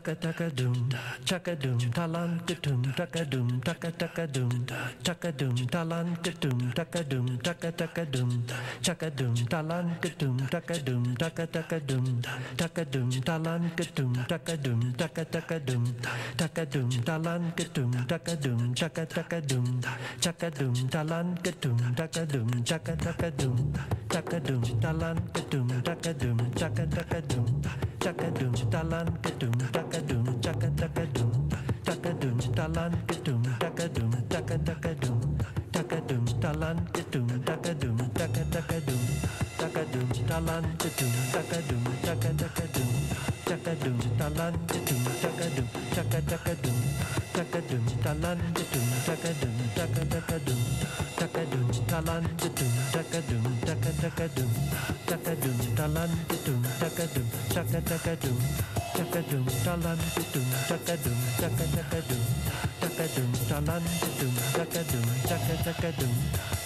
taka taka doom chaka doom talan katum taka doom taka taka doom chaka doom talan katum taka doom taka taka doom chaka doom talan katum taka doom taka taka doom taka doom talan katum taka doom taka taka doom taka doom talan katum taka doom taka taka doom chaka doom talan katum taka doom Chaka taka doom taka doom talan katum taka doom taka taka doom Chaka chakadoom chitalan chaka takadoom chaka takadoom chitalan chaka takadoom chaka takadoom chitalan chaka takadoom chaka takadoom chitalan chaka takadoom chaka takadoom chitalan chaka takadoom chaka takadoom chitalan chaka takadoom chaka takadoom talan tıtım takadım taka takadım takadım talan tıtım takadım taka takadım takadım talan tıtım takadım taka takadım takadım talan tıtım takadım taka takadım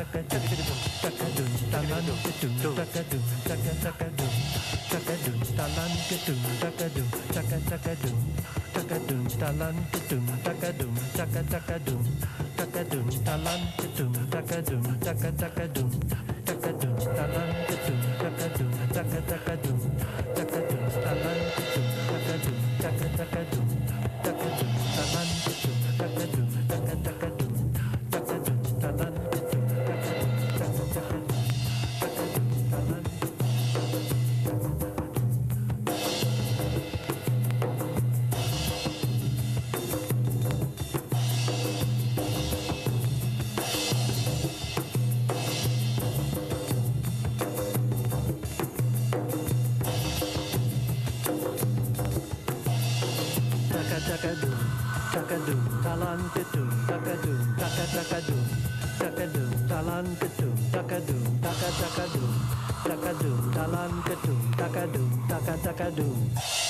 takadum takadum takadum takadum talan ketum takadum takatakadum takadum talan ketum takadum takatakadum takadum talan ketum takadum takatakadum